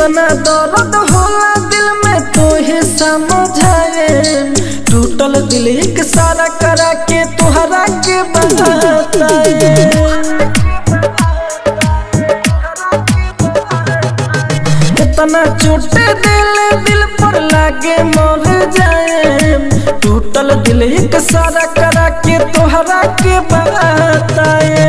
कितना दर्द होला दिल में तो ही समझाए टूटल दिल एक सारा करा के तुहरा के बताए कितना चोट दिल दिल पर लागे मर जाए टूटल दिल एक सारा करा के तोहरा के बताए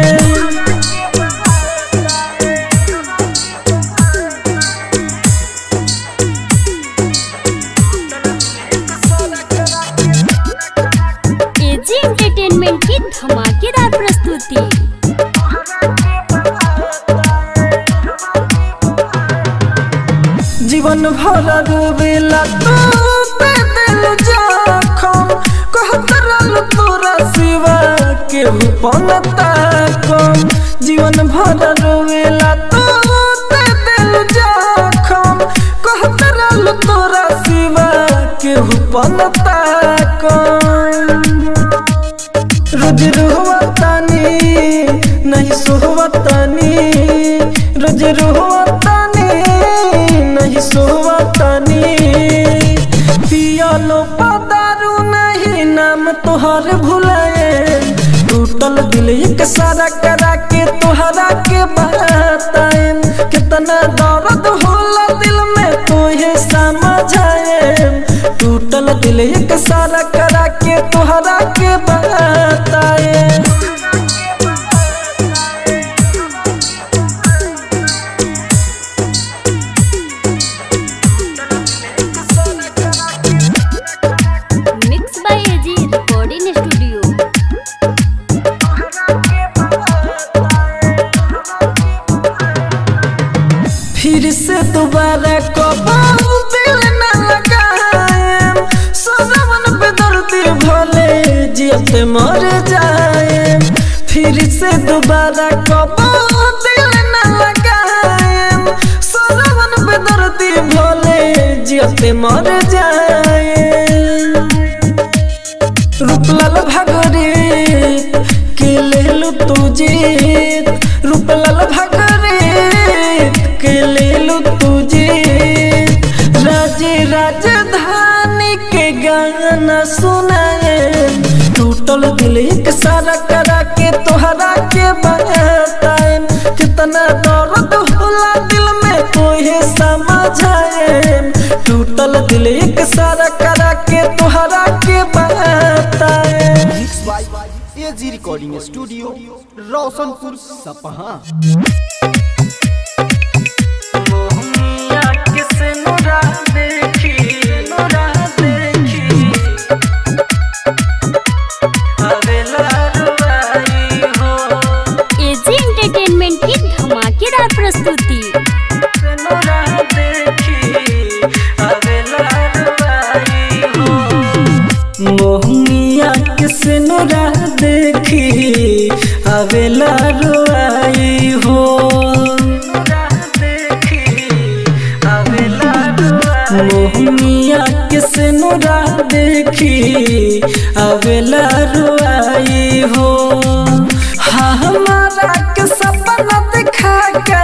कम रोज रोहतानी नहीं सोहतानी रोज रोहतानी नहीं पियालो पदारू नहीं, नाम तोहर भुलाए। टूटल दिल एक सारा करा के तोहरा के बताए। कितना दर्द होला दिल में तोहे समझाए दिल एक सारा करा के तुहरा के बताए से दोबारा कबाऊ दिल न भले जियते मर जाए। रूपलाल भगरे के लू तू जीत। रूपलाल भागरे दिल एक सारा करा के तुहरा के mix by A G recording studio Roshanpur सपहा मोहनिया किसे देखी अबेला रुबाई हो। मोहनिया किसे नुरा देखी? अबेला रुआई हो। हाँ हमारा के सपना दिखा के?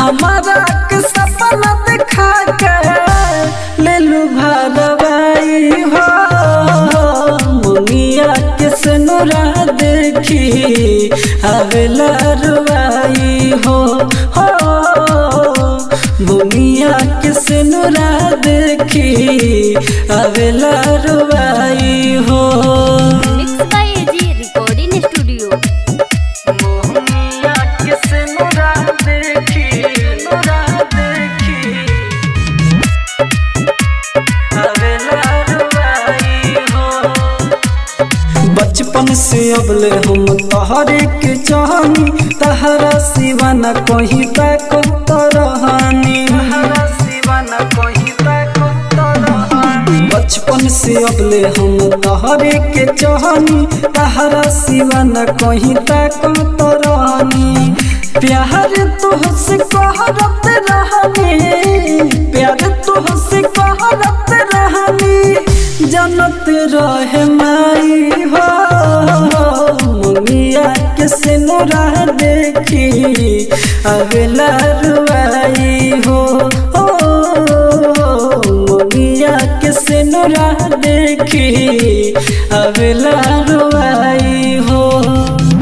हमारा के सपना दिखा के? नुरा देखी अबेला रुआई हो हो। बुनिया के नुरा देखी अबेला रुबाई हो। से अबले हम तहरे के चाहनी तहरा सिवा न कहीं तक तरहानी बचपन से अबले हम तहरे के चाहनी तहरा सिवा न कहीं तक तरहानी प्यार तुहसे कहरत रहनी। प्यार तुहसे कहरत रहनी। जनत रहे माई हो। मुनिया के सिनुरा देखी। अगला रुआई हो। मुनिया के सिनुरा देखी। अगला रुआई हो।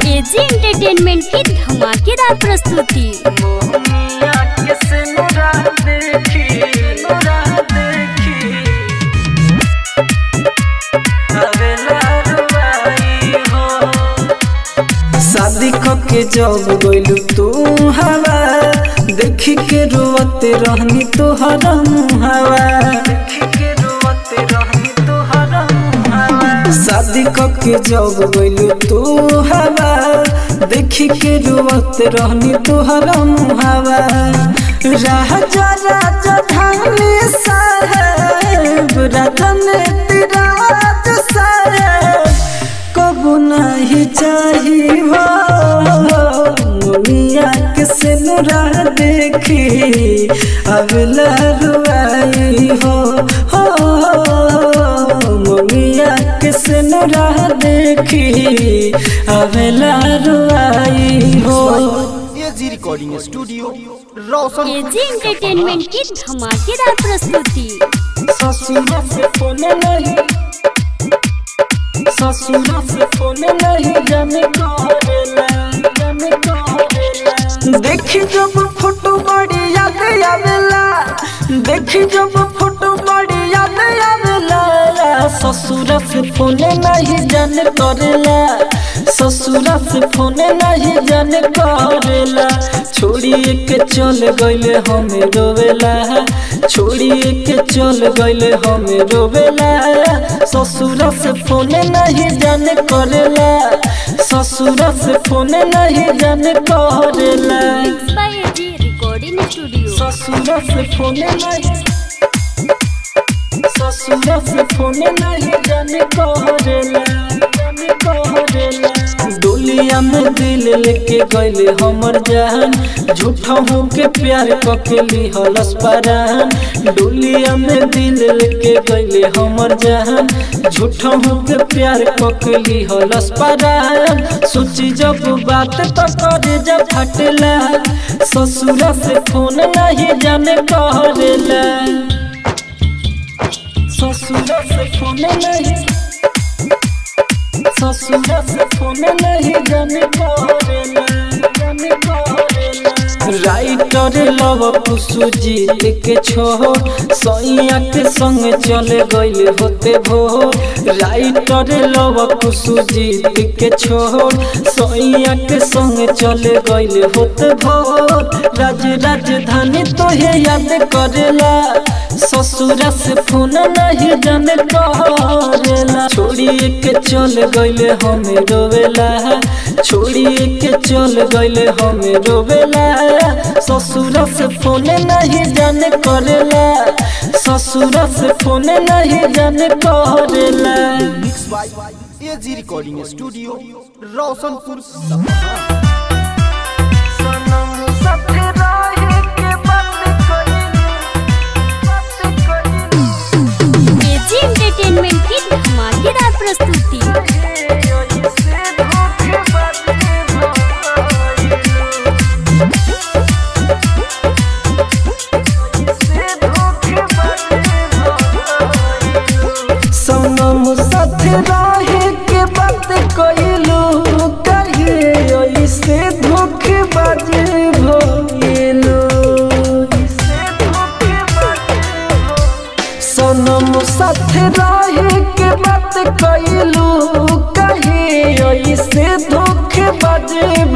एजी एंटरटेनमेंट की धमाकेदार प्रस्तुति। जब गइलू तू हवा, देखी के रोवते रहनी रोवते रहनी तोहर शादी के जब गइलू तू हवा, देखी के रोवते रहनी तोहर मुहावा। राजा राजा धानी नहीं चाहिए हो। मुनिया के सिनुरा देखी। अब लहरुआई हो हो। मुनिया के सिनुरा देखी। अब लहरुआई हो। A G recording studio Roshan A G entertainment की धमाकेदार प्रस्तुति। ससुरा से फ़ोन नहीं से फ़ोन नहीं देखी जब फ़ोटो बड़ी याद आवेला देखी जब फ़ोटो ससुरा से फ़ोन नहीं जाने करेला। ससुरा से फ़ोन नहीं जाने करेला। छोड़िए के चल गइले हमें रोवेला। छोड़िए के चल गइले हमें रोवेला। ससुरा से फ़ोन नहीं जाने करेला। ससुरा से फ़ोन नहीं जाने करेला। ससुरा से फ़ोन नहीं डोलिया में दिल लेके गइले हमर जान, झूठा हो के प्यार कके लिहलस परान। डोलिया में दिल लेके गइले हमर जान, झूठा हो के प्यार कके लिहलस परान। सोची जब बात तो करे जब फटला ससुरा से फ़ोन नहीं जाने करेला ससुरा से फ़ोन नहीं ससुरा से फ़ोन नहीं जाने करेला राइटर लव कुसु के छो सैया के संग चले गइल होते भो राइटर लव कुसु के छो सैया के संग चले गइल होते भो राज राजधानी तोहे याद करेला ससुरा से फ़ोन नहीं जाने करेला छोड़िए के चल गइले हमें रोवेला। छोड़िए के चल गइले हमें रोवेला। ससुरा से फ़ोन नहीं जाने करेला ससुरा से फ़ोन नहीं जाने करेला A G recording studio Roshanpur. सनम प्रस्तुति के बात कइलू कहे ऐसे धोखेबाजी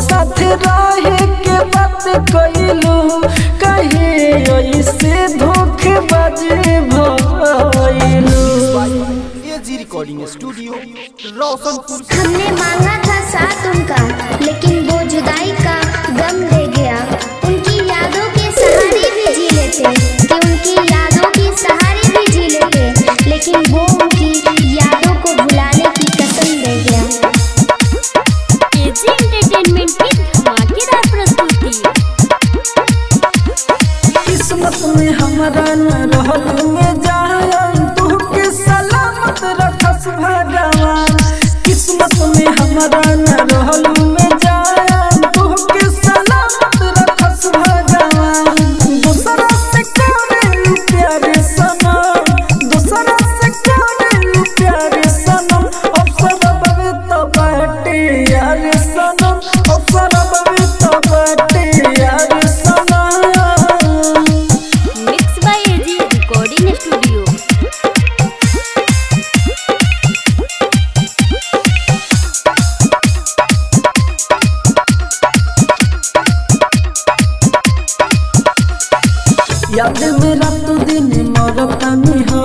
साथ के बात कैलू ऐसे रिकॉर्डिंग स्टूडियो हमने मांगा था साथ उनका लेकिन वो जुदाई का गम ले गया। उनकी यादों के सहारे भी जी लेते कि उनकी याद मेरा तू दिन मोर कमी हो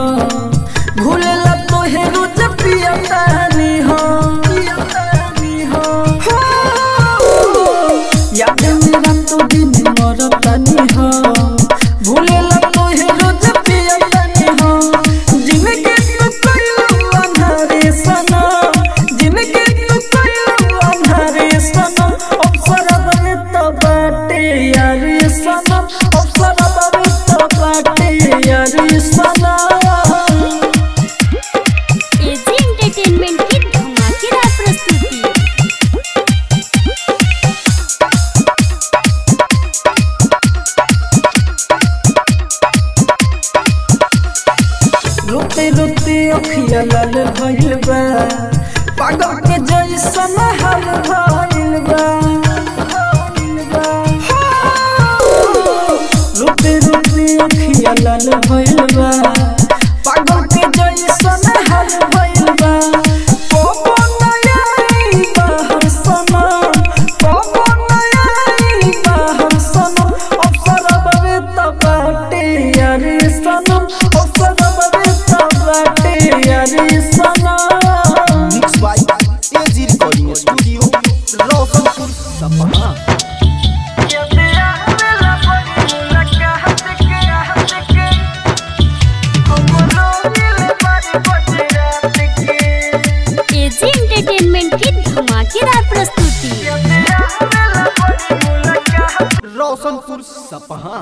सनम ओ सनम रे सनटे यारी सनम mix by A G recording studio Rohanpur Sapna की धमाकेदार प्रस्तुति। रोशनपुर सपहा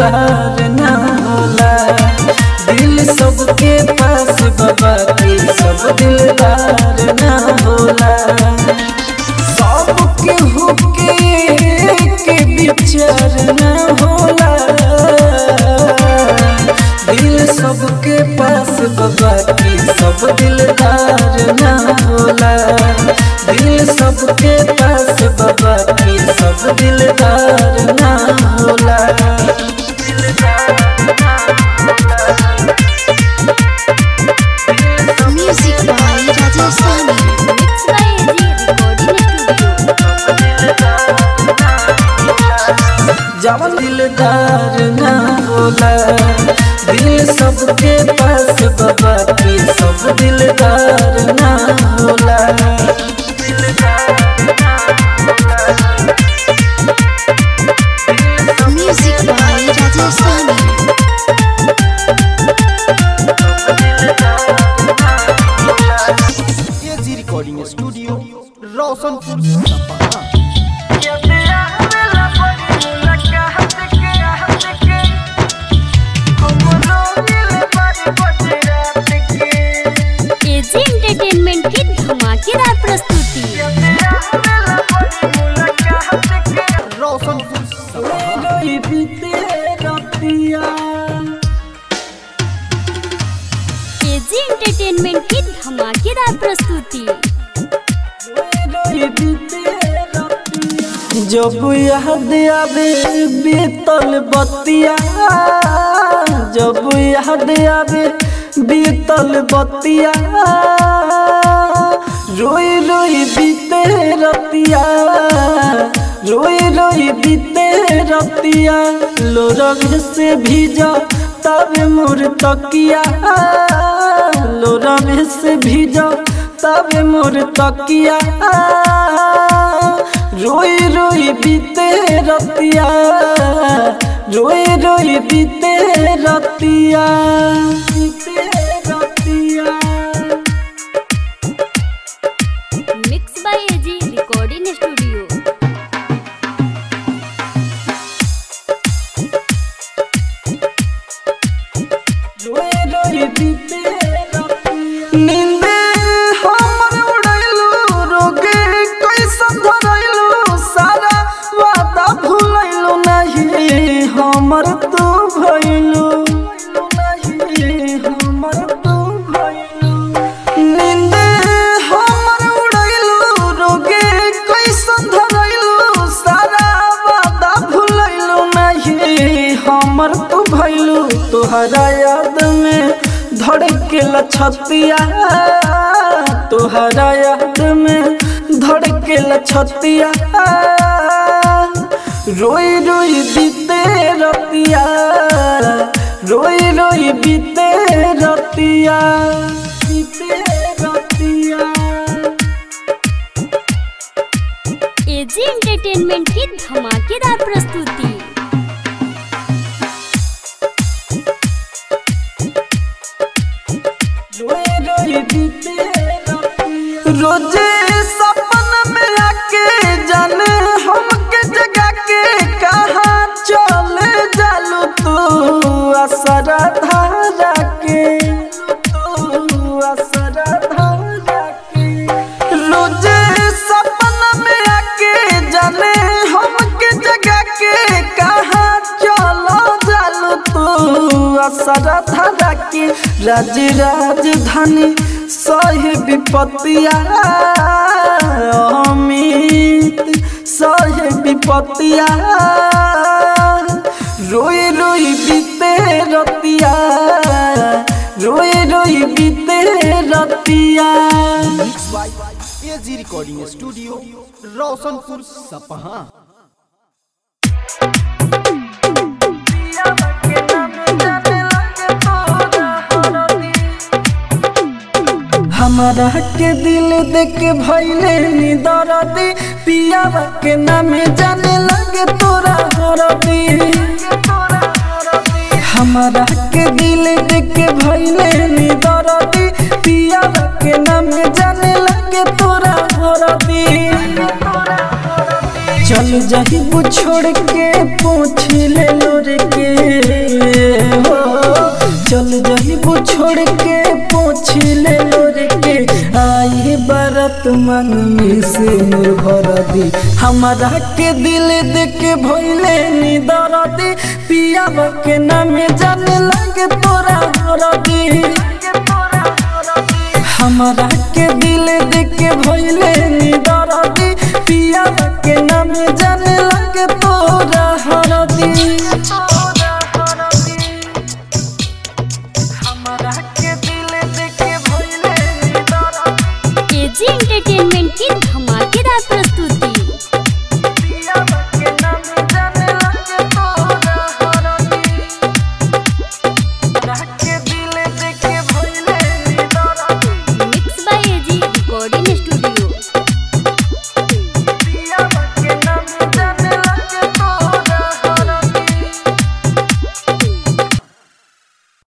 पार दिल सबके पास बाबा की सब दिलदार ना होला सबके हुके के विचार ना होला दिल सबके पास बाबा की सब दिलदार ना होला दिल सबके पास बाबा की सब दिलदार ना होला जवन दिलदार ना होला दिल सबके पास बाबा के सब दिलदार एंटरटेनमेंट की धमाकेदार प्रस्तुति। जब याद आवे बीतल बतिया, जब याद आवे बीतल बतिया रोई रोई बीते रतिया रोई रोई बीते रतिया लोरग से भीजा तब मोर तकिया लोरग से भीजा तब मोर तकिया रोई रोई बीते रतिया रोई रोई बीते रतिया बीते रतिया छतिया, तोहरा याद में धड़केल छतिया। रोई रोई बीते रतिया, रोई रोई बीते रतिया एजी एंटरटेनमेंट की धमाकेदार प्रस्तुति। रोज़े सपन में आके जाने हमके जगा के कहाँ चले जालू तू? असरा धारा के, तू के। रोज़े सपन में आके जाने हमके जगा के कहाँ चलो जालू तू? असरा राज राजधानी, सही विपत्तिया अमित, सही विपत्तिया रोई रोई बीते रतिया, रोई रोई बीते रतिया। रिकॉर्डिंग स्टूडियो रोशनपुर सपहा हमारा के दिल देख भैले नी दरदी पियावा के नामे जाने लगे तोरा हरदी हमारा के दिल देख भैले नी दरदी पियावा के नामे जाने लगे तोरा हरदी चल जाही छोड़ के पूछ ले से निर्भर दी हमारा के दिल दे के भइले नी दरदी पिया के नामे जाने लगे तोरा हरदी हमारा के दिल दे के